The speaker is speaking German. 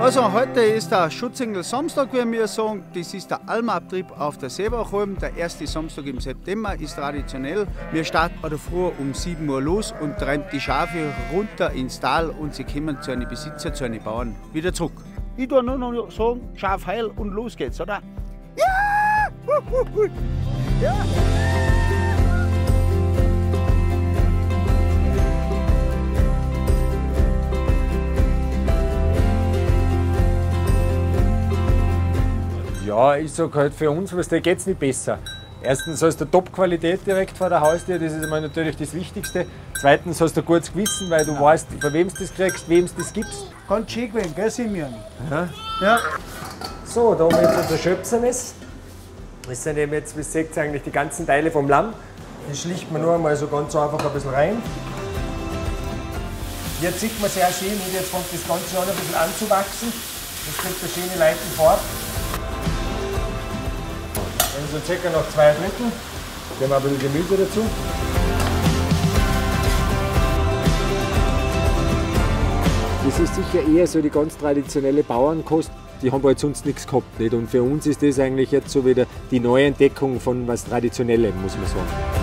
Also heute ist der Schutzengel Samstag, wie wir sagen. Das ist der Almabtrieb auf der Seebachholm. Der erste Samstag im September ist traditionell. Wir starten früh um 7 Uhr los und treiben die Schafe runter ins Tal und sie kommen zu einem Besitzer, zu einem Bauern wieder zurück. Ich tue nur noch sagen, Schaf heil und los geht's, oder? Ja! Ja! Ja, ich sag halt für uns, was da geht's nicht besser. Erstens hast du Top-Qualität direkt vor der Haustür, das ist einmal natürlich das Wichtigste. Zweitens hast du ein gutes Gewissen, weil du ja. weißt, von wem du das kriegst, wem du das gibst. Ganz schön gewesen, gell, Simeon? Ja. ja. So, da haben wir jetzt unser Schöpsermess. Das sind eben jetzt, wie ihr seht, eigentlich die ganzen Teile vom Lamm. Die schlicht man nur einmal so ganz einfach ein bisschen rein. Jetzt sieht man sehr schön, jetzt fängt das Ganze an ein bisschen anzuwachsen. Das kriegt eine schöne Leitenfarbe. Also circa noch zwei Drittel. Wir ein bisschen Gemüse dazu. Das ist sicher eher so die ganz traditionelle Bauernkost. Die haben halt sonst nichts gehabt. Nicht? Und für uns ist das eigentlich jetzt so wieder die Neuentdeckung von was Traditionellem, muss man sagen.